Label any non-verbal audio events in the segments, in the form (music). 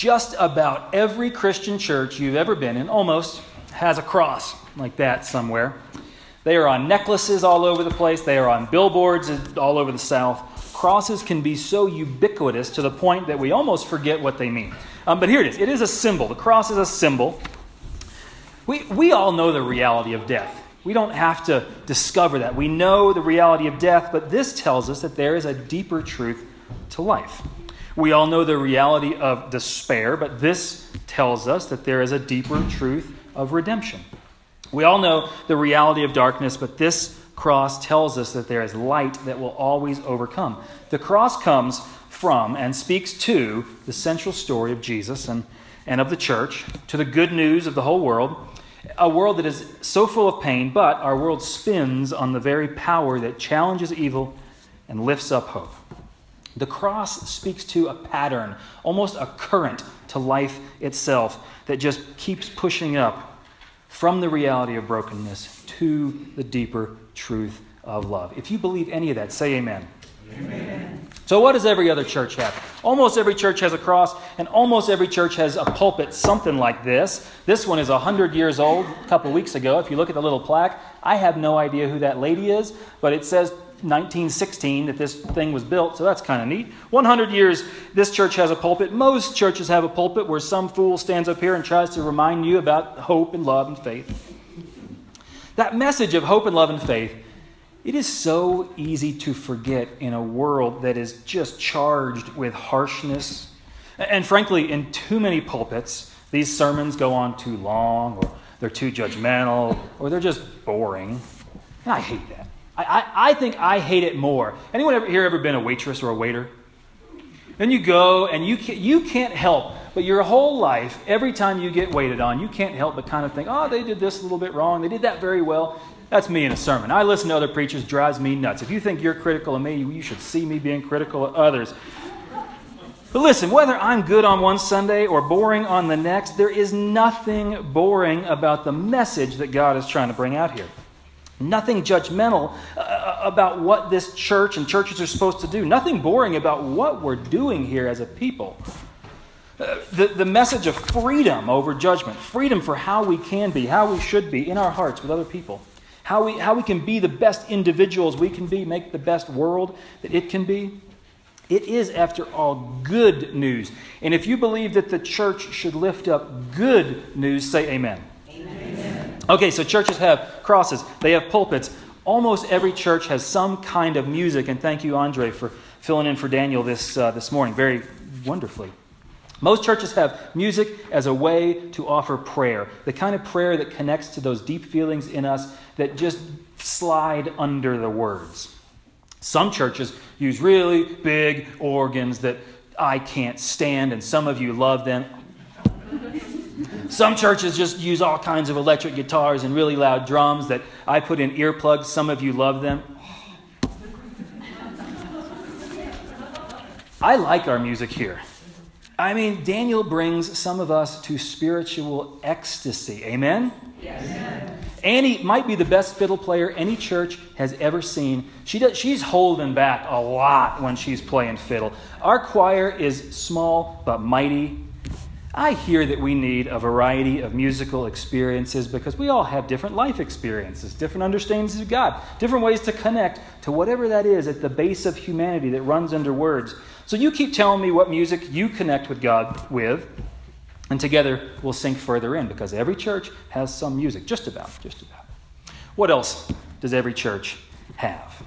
just about every Christian church you've ever been in, almost, has a cross like that somewhere. They are on necklaces all over the place, they are on billboards all over the South. Crosses can be so ubiquitous to the point that we almost forget what they mean. Um, but here it is it is a symbol. The cross is a symbol. We, we all know the reality of death. We don't have to discover that. We know the reality of death, but this tells us that there is a deeper truth to life. We all know the reality of despair, but this tells us that there is a deeper truth of redemption. We all know the reality of darkness, but this cross tells us that there is light that will always overcome. The cross comes from and speaks to the central story of Jesus and, and of the church, to the good news of the whole world, a world that is so full of pain, but our world spins on the very power that challenges evil and lifts up hope. The cross speaks to a pattern, almost a current to life itself, that just keeps pushing up from the reality of brokenness to the deeper truth of love. If you believe any of that, say amen. Amen. So, what does every other church have? Almost every church has a cross, and almost every church has a pulpit, something like this. This one is 100 years old, a couple weeks ago. If you look at the little plaque, I have no idea who that lady is, but it says 1916 that this thing was built, so that's kind of neat. 100 years, this church has a pulpit. Most churches have a pulpit where some fool stands up here and tries to remind you about hope and love and faith. That message of hope and love and faith, it is so easy to forget in a world that is just charged with harshness. And frankly, in too many pulpits, these sermons go on too long, or they're too judgmental, or they're just boring. And I hate that. I, I, think I hate it more. Anyone ever, here ever been a waitress or a waiter? Then you go and you can't, you can't help, but your whole life, every time you get waited on, you can't help but kind of think, oh, they did this a little bit wrong. They did that very well. That's me in a sermon. I listen to other preachers, drives me nuts. If you think you're critical of me, you should see me being critical of others. But listen, whether I'm good on one Sunday or boring on the next, there is nothing boring about the message that God is trying to bring out here. Nothing judgmental uh, uh, about what this church and churches are supposed to do. Nothing boring about what we're doing here as a people. Uh, the, the message of freedom over judgment, freedom for how we can be, how we should be in our hearts with other people, how we, how we can be the best individuals we can be, make the best world that it can be. It is, after all, good news. And if you believe that the church should lift up good news, say amen. Okay, so churches have crosses, they have pulpits. Almost every church has some kind of music, and thank you, Andre, for filling in for Daniel this, uh, this morning very wonderfully. Most churches have music as a way to offer prayer, the kind of prayer that connects to those deep feelings in us that just slide under the words. Some churches use really big organs that I can't stand, and some of you love them. Some churches just use all kinds of electric guitars and really loud drums that I put in earplugs. Some of you love them. I like our music here. I mean, Daniel brings some of us to spiritual ecstasy. Amen? Yes. Annie might be the best fiddle player any church has ever seen. She does, she's holding back a lot when she's playing fiddle. Our choir is small but mighty. I hear that we need a variety of musical experiences because we all have different life experiences, different understandings of God, different ways to connect to whatever that is at the base of humanity that runs under words. So you keep telling me what music you connect with God with, and together we'll sink further in because every church has some music, just about, just about. What else does every church have?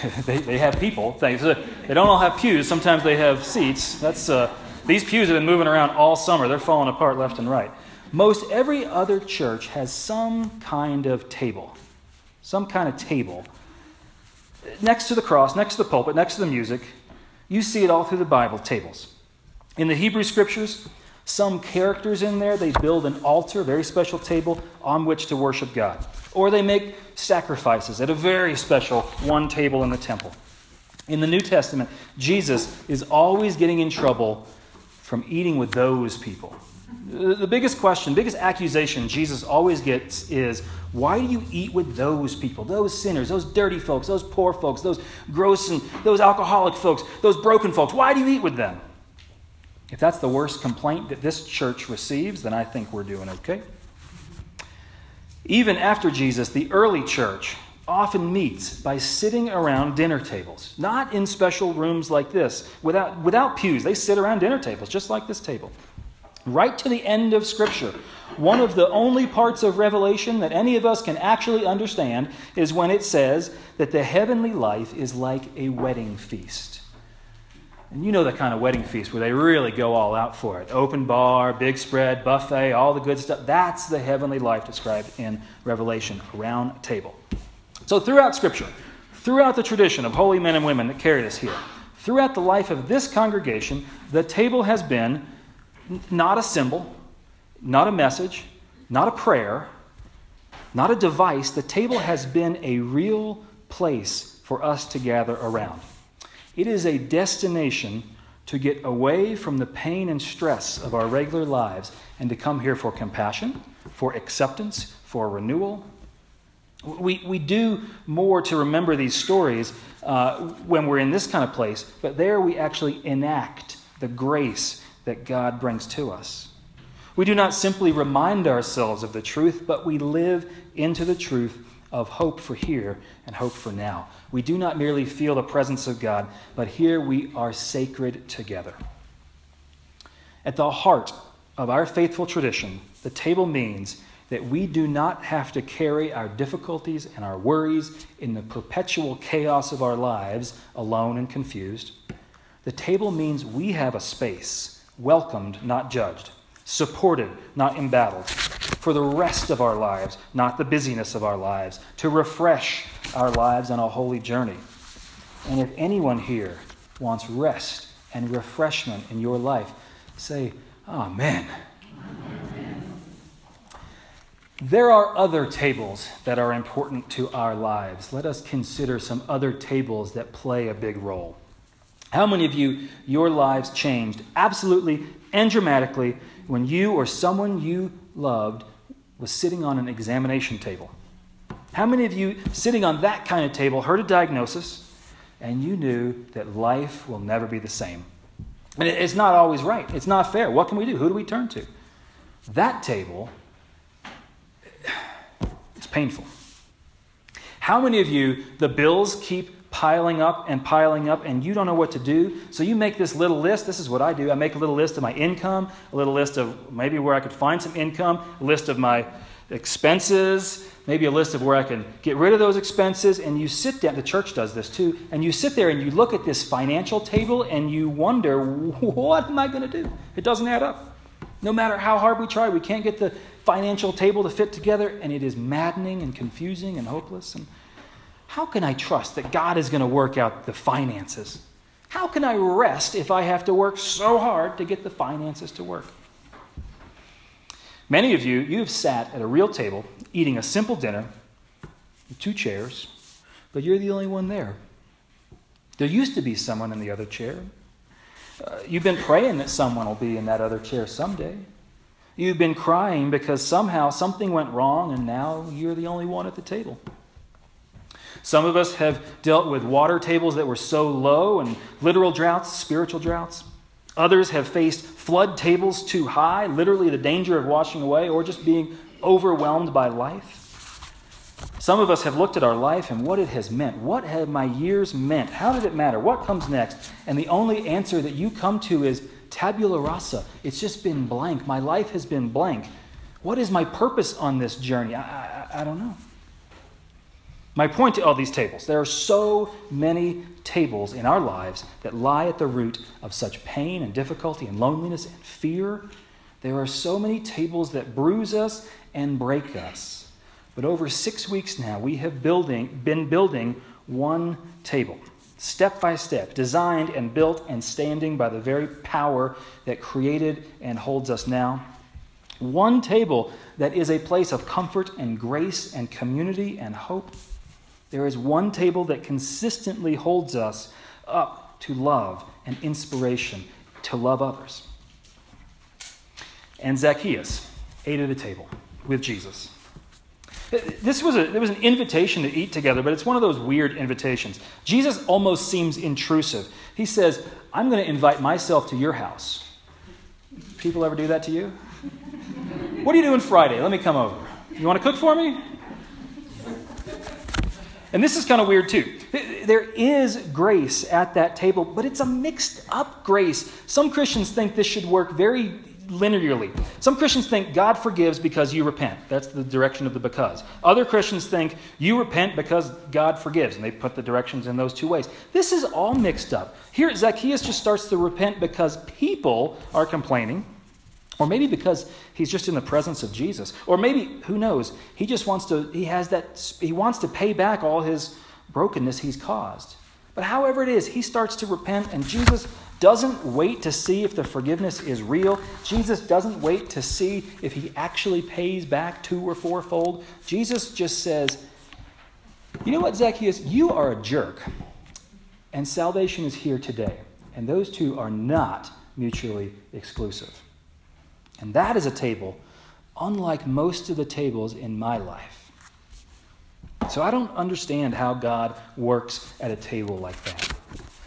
(laughs) they, they have people. They, they don't all have pews. Sometimes they have seats. That's uh, these pews have been moving around all summer. They're falling apart left and right. Most every other church has some kind of table, some kind of table next to the cross, next to the pulpit, next to the music. You see it all through the Bible tables. In the Hebrew scriptures, some characters in there, they build an altar, a very special table on which to worship God. Or they make sacrifices at a very special one table in the temple. In the New Testament, Jesus is always getting in trouble from eating with those people. The biggest question, biggest accusation Jesus always gets is why do you eat with those people, those sinners, those dirty folks, those poor folks, those gross and those alcoholic folks, those broken folks? Why do you eat with them? If that's the worst complaint that this church receives, then I think we're doing okay. Even after Jesus, the early church often meets by sitting around dinner tables, not in special rooms like this, without, without pews. They sit around dinner tables, just like this table. Right to the end of Scripture, one of the only parts of Revelation that any of us can actually understand is when it says that the heavenly life is like a wedding feast. And you know the kind of wedding feast where they really go all out for it open bar, big spread, buffet, all the good stuff. That's the heavenly life described in Revelation, round table. So, throughout Scripture, throughout the tradition of holy men and women that carried us here, throughout the life of this congregation, the table has been not a symbol, not a message, not a prayer, not a device. The table has been a real place for us to gather around. It is a destination to get away from the pain and stress of our regular lives and to come here for compassion, for acceptance, for renewal. We, we do more to remember these stories uh, when we're in this kind of place, but there we actually enact the grace that God brings to us. We do not simply remind ourselves of the truth, but we live into the truth of hope for here and hope for now. We do not merely feel the presence of God, but here we are sacred together. At the heart of our faithful tradition, the table means that we do not have to carry our difficulties and our worries in the perpetual chaos of our lives alone and confused. The table means we have a space, welcomed, not judged, supported, not embattled, for the rest of our lives, not the busyness of our lives, to refresh our lives on a holy journey. And if anyone here wants rest and refreshment in your life, say, Amen. There are other tables that are important to our lives. Let us consider some other tables that play a big role. How many of you, your lives changed absolutely and dramatically when you or someone you loved was sitting on an examination table. How many of you sitting on that kind of table heard a diagnosis and you knew that life will never be the same? And it's not always right. It's not fair. What can we do? Who do we turn to? That table painful. How many of you, the bills keep piling up and piling up, and you don't know what to do. So you make this little list. This is what I do. I make a little list of my income, a little list of maybe where I could find some income, a list of my expenses, maybe a list of where I can get rid of those expenses. And you sit down, the church does this too, and you sit there and you look at this financial table and you wonder, what am I going to do? It doesn't add up. No matter how hard we try, we can't get the financial table to fit together, and it is maddening and confusing and hopeless. And how can I trust that God is going to work out the finances? How can I rest if I have to work so hard to get the finances to work? Many of you, you've sat at a real table eating a simple dinner, two chairs, but you're the only one there. There used to be someone in the other chair. Uh, you've been praying that someone will be in that other chair someday. You've been crying because somehow something went wrong and now you're the only one at the table. Some of us have dealt with water tables that were so low and literal droughts, spiritual droughts. Others have faced flood tables too high, literally the danger of washing away or just being overwhelmed by life. Some of us have looked at our life and what it has meant. What have my years meant? How did it matter? What comes next? And the only answer that you come to is tabula rasa. It's just been blank. My life has been blank. What is my purpose on this journey? I, I, I don't know. My point to all these tables there are so many tables in our lives that lie at the root of such pain and difficulty and loneliness and fear. There are so many tables that bruise us and break us. But over six weeks now, we have building, been building one table, step by step, designed and built and standing by the very power that created and holds us now. One table that is a place of comfort and grace and community and hope there is one table that consistently holds us up to love and inspiration to love others. And Zacchaeus ate at a table with Jesus. This was a, there was an invitation to eat together, but it's one of those weird invitations. Jesus almost seems intrusive. He says, I'm going to invite myself to your house. People ever do that to you? (laughs) What are you doing Friday? Let me come over. You want to cook for me? And this is kind of weird too. There is grace at that table, but it's a mixed up grace. Some Christians think this should work very linearly. Some Christians think God forgives because you repent. That's the direction of the because. Other Christians think you repent because God forgives, and they put the directions in those two ways. This is all mixed up. Here, Zacchaeus just starts to repent because people are complaining. Or maybe because he's just in the presence of Jesus. Or maybe, who knows, he just wants to, he has that, he wants to pay back all his brokenness he's caused. But however it is, he starts to repent, and Jesus doesn't wait to see if the forgiveness is real. Jesus doesn't wait to see if he actually pays back two or fourfold. Jesus just says, You know what, Zacchaeus? You are a jerk, and salvation is here today. And those two are not mutually exclusive. And that is a table unlike most of the tables in my life. So I don't understand how God works at a table like that.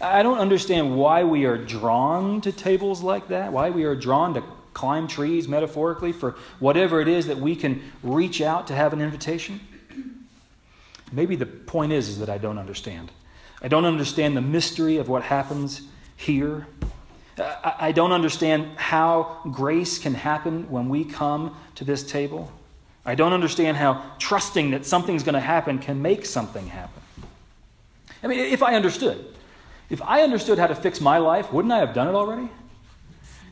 I don't understand why we are drawn to tables like that, why we are drawn to climb trees metaphorically for whatever it is that we can reach out to have an invitation. Maybe the point is, is that I don't understand. I don't understand the mystery of what happens here. I don't understand how grace can happen when we come to this table. I don't understand how trusting that something's going to happen can make something happen. I mean, if I understood, if I understood how to fix my life, wouldn't I have done it already?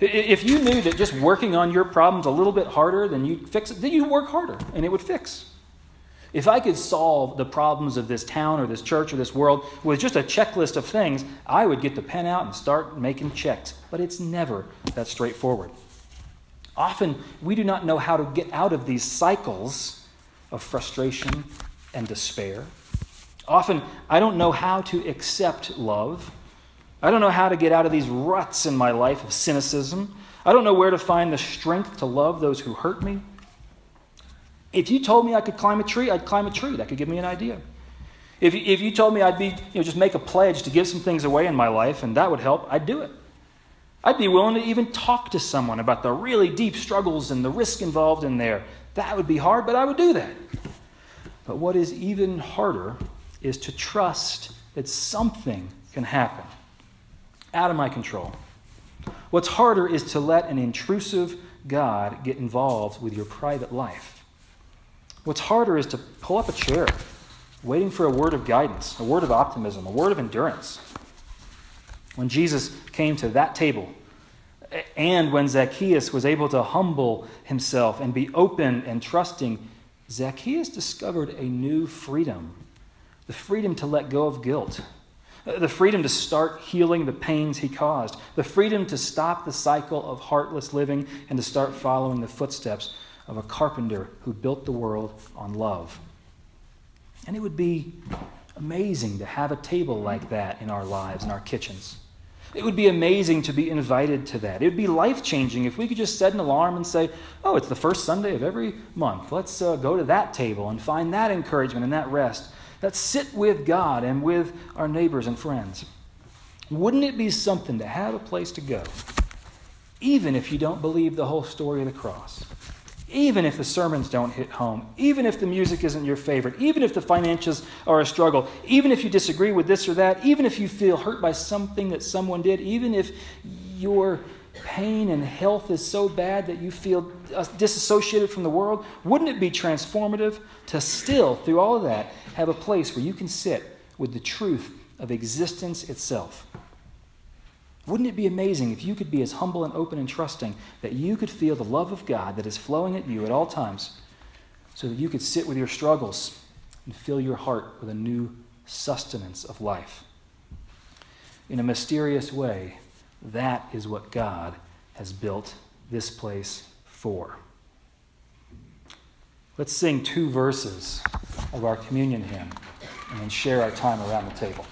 If you knew that just working on your problems a little bit harder than you fix it, then you'd work harder and it would fix. If I could solve the problems of this town or this church or this world with just a checklist of things, I would get the pen out and start making checks. But it's never that straightforward. Often, we do not know how to get out of these cycles of frustration and despair. Often, I don't know how to accept love. I don't know how to get out of these ruts in my life of cynicism. I don't know where to find the strength to love those who hurt me. If you told me I could climb a tree, I'd climb a tree. That could give me an idea. If you, if you told me I'd be, you know, just make a pledge to give some things away in my life and that would help, I'd do it. I'd be willing to even talk to someone about the really deep struggles and the risk involved in there. That would be hard, but I would do that. But what is even harder is to trust that something can happen out of my control. What's harder is to let an intrusive God get involved with your private life. What's harder is to pull up a chair, waiting for a word of guidance, a word of optimism, a word of endurance. When Jesus came to that table, and when Zacchaeus was able to humble himself and be open and trusting, Zacchaeus discovered a new freedom the freedom to let go of guilt, the freedom to start healing the pains he caused, the freedom to stop the cycle of heartless living and to start following the footsteps of a carpenter who built the world on love. And it would be amazing to have a table like that in our lives, in our kitchens. It would be amazing to be invited to that. It would be life changing if we could just set an alarm and say, oh, it's the first Sunday of every month. Let's uh, go to that table and find that encouragement and that rest. Let's sit with God and with our neighbors and friends. Wouldn't it be something to have a place to go, even if you don't believe the whole story of the cross? even if the sermons don't hit home, even if the music isn't your favorite, even if the finances are a struggle, even if you disagree with this or that, even if you feel hurt by something that someone did, even if your pain and health is so bad that you feel disassociated from the world, wouldn't it be transformative to still, through all of that, have a place where you can sit with the truth of existence itself? Wouldn't it be amazing if you could be as humble and open and trusting that you could feel the love of God that is flowing at you at all times so that you could sit with your struggles and fill your heart with a new sustenance of life? In a mysterious way, that is what God has built this place for. Let's sing two verses of our communion hymn and then share our time around the table.